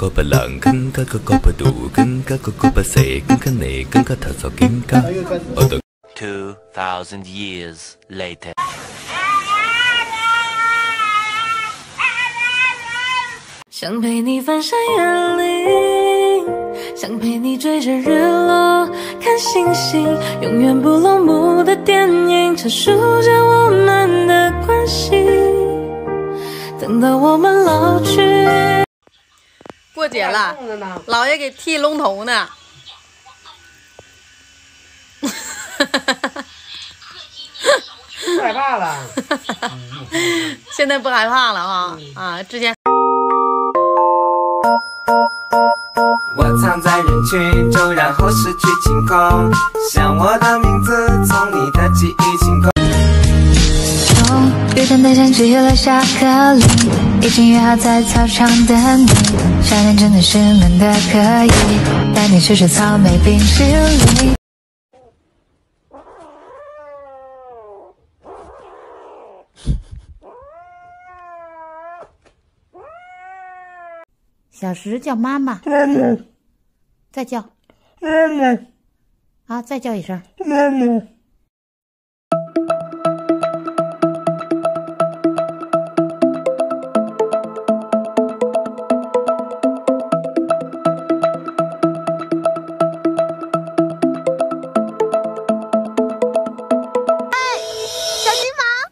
个个不冷，更加个个不堵，更加个个不塞，更加内，更加特色，更加我的。Two thousand years later. 想陪你翻山越岭，想陪你追着日落看星星，永远不落幕的电影，阐述着我们的关系。等到我们老去，过节了，姥爷给剃龙头呢。不害怕了。现在不害怕了哈啊！之前我藏在人群中，然后失去晴空，像我的名字终于等待相聚留下颗粒，已经约好在操场等你。夏天真的是闷的可以，带你去吃草莓冰淇淋。小石叫妈妈，再叫，啊，再叫一声。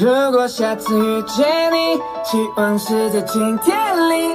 如果下次遇见你，希望是在晴天里。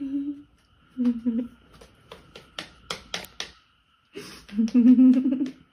Mm-hmm.